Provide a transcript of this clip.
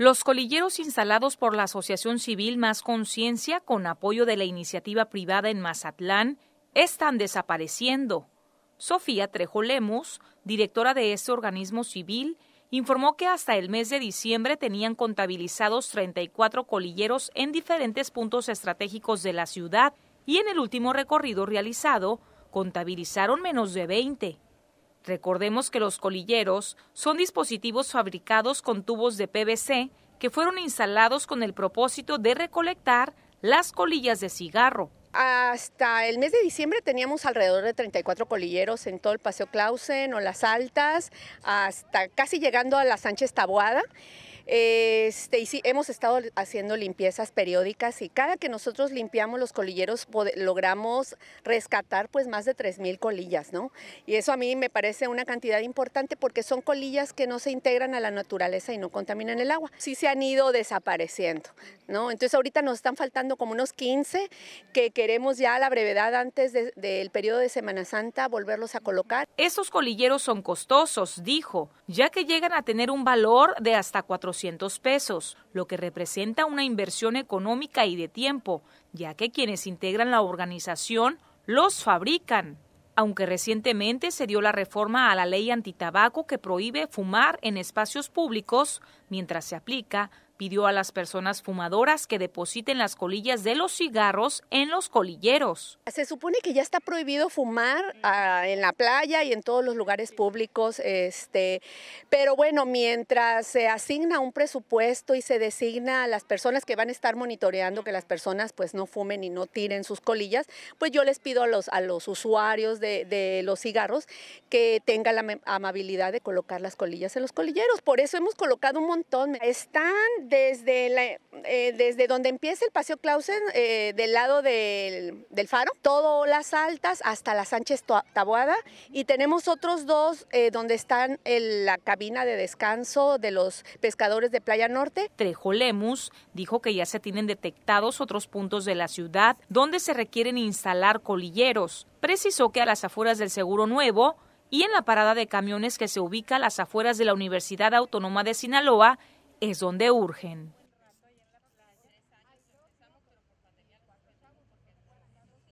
Los colilleros instalados por la Asociación Civil Más Conciencia, con apoyo de la iniciativa privada en Mazatlán, están desapareciendo. Sofía Trejo Lemus, directora de este organismo civil, informó que hasta el mes de diciembre tenían contabilizados 34 colilleros en diferentes puntos estratégicos de la ciudad y en el último recorrido realizado contabilizaron menos de 20. Recordemos que los colilleros son dispositivos fabricados con tubos de PVC que fueron instalados con el propósito de recolectar las colillas de cigarro. Hasta el mes de diciembre teníamos alrededor de 34 colilleros en todo el Paseo Clausen o Las Altas, hasta casi llegando a la Sánchez Taboada. Este, y sí, hemos estado haciendo limpiezas periódicas y cada que nosotros limpiamos los colilleros logramos rescatar pues más de 3.000 colillas, ¿no? Y eso a mí me parece una cantidad importante porque son colillas que no se integran a la naturaleza y no contaminan el agua. Sí se han ido desapareciendo, ¿no? Entonces ahorita nos están faltando como unos 15 que queremos ya a la brevedad antes del periodo de Semana Santa volverlos a colocar. Esos colilleros son costosos, dijo, ya que llegan a tener un valor de hasta 400 pesos, lo que representa una inversión económica y de tiempo, ya que quienes integran la organización los fabrican. Aunque recientemente se dio la reforma a la ley antitabaco que prohíbe fumar en espacios públicos, mientras se aplica, pidió a las personas fumadoras que depositen las colillas de los cigarros en los colilleros. Se supone que ya está prohibido fumar ah, en la playa y en todos los lugares públicos, este, pero bueno, mientras se asigna un presupuesto y se designa a las personas que van a estar monitoreando que las personas pues no fumen y no tiren sus colillas, pues yo les pido a los, a los usuarios de, de los cigarros que tengan la amabilidad de colocar las colillas en los colilleros. Por eso hemos colocado un montón. Están desde, eh, desde donde empieza el Paseo Clausen, eh, del lado del, faro, todo las altas hasta la Sánchez Taboada y tenemos otros dos eh, donde están en la cabina de descanso de los pescadores de Playa Norte. Trejo Lemus dijo que ya se tienen detectados otros puntos de la ciudad donde se requieren instalar colilleros. Precisó que a las afueras del Seguro Nuevo y en la parada de camiones que se ubica a las afueras de la Universidad Autónoma de Sinaloa es donde urgen.